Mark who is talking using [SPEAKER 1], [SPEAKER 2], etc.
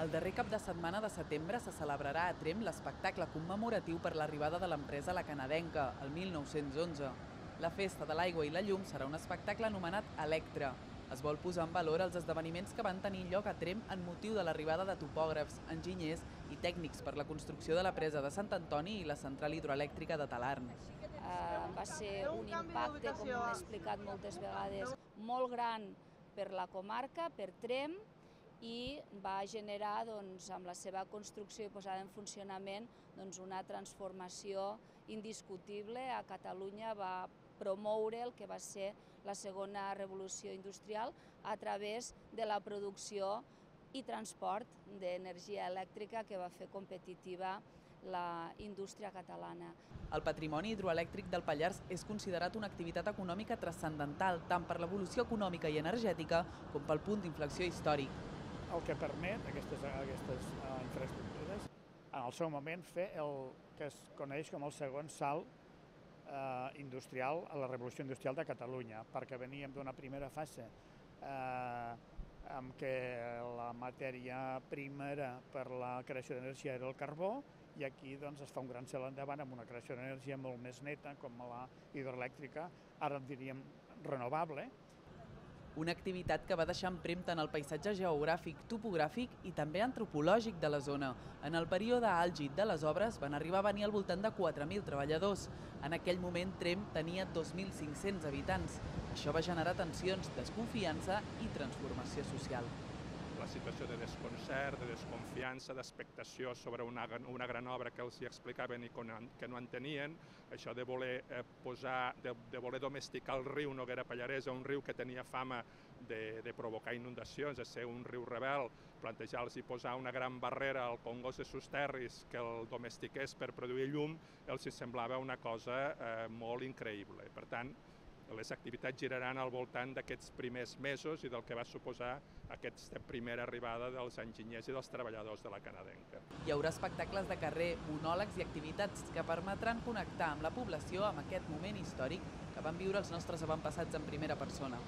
[SPEAKER 1] El darrer cap de setmana de setembre se celebrarà a Trem l'espectacle commemoratiu per l'arribada de l'empresa La Canadenca, el 1911. La Festa de l'Aigua i la Llum serà un espectacle anomenat Electra. Es vol posar en valor els esdeveniments que van tenir lloc a Trem en motiu de l'arribada de topògrafs, enginyers i tècnics per la construcció de la presa de Sant Antoni i la central hidroelèctrica de Talarn.
[SPEAKER 2] Uh, va ser un impacte, com hem explicat moltes vegades, molt gran per la comarca, per Trem, i va generar doncs, amb la seva construcció i posada en funcionament doncs, una transformació indiscutible. A Catalunya va promoure el que va ser la segona revolució industrial a través de la producció i transport d'energia elèctrica que va fer competitiva la indústria catalana.
[SPEAKER 1] El patrimoni hidroelèctric del Pallars és considerat una activitat econòmica transcendental tant per l'evolució econòmica i energètica com pel punt d'inflexió històric
[SPEAKER 3] el que permet aquestes, aquestes uh, infraestructures en el seu moment fer el que es coneix com el segon salt eh, industrial a la revolució industrial de Catalunya, perquè veníem d'una primera fase eh, amb què la matèria primera per la creació d'energia era el carbó, i aquí doncs, es fa un gran salt endavant amb una creació d'energia molt més neta, com la hidroelèctrica, ara en diríem renovable,
[SPEAKER 1] una activitat que va deixar empremta en el paisatge geogràfic, topogràfic i també antropològic de la zona. En el període àlgid de les obres van arribar a venir al voltant de 4.000 treballadors. En aquell moment Trem tenia 2.500 habitants. Això va generar tensions, desconfiança i transformació social
[SPEAKER 4] la situació de desconcert, de desconfiança, d'expectació sobre una, una gran obra que els hi explicaven i que no entenien, això de voler eh, posar, de, de voler domesticar el riu Noguera Pallaresa, un riu que tenia fama de, de provocar inundacions, de ser un riu rebel, plantejar-los i posar una gran barrera al Congos de Susterris que el domestiqués per produir llum, els hi semblava una cosa eh, molt increïble. Per tant, les activitats giraran al voltant d'aquests primers mesos i del que va suposar aquesta primera arribada dels enginyers i dels treballadors de la canadenca.
[SPEAKER 1] Hi haurà espectacles de carrer, monòlegs i activitats que permetran connectar amb la població amb aquest moment històric que van viure els nostres avantpassats en primera persona.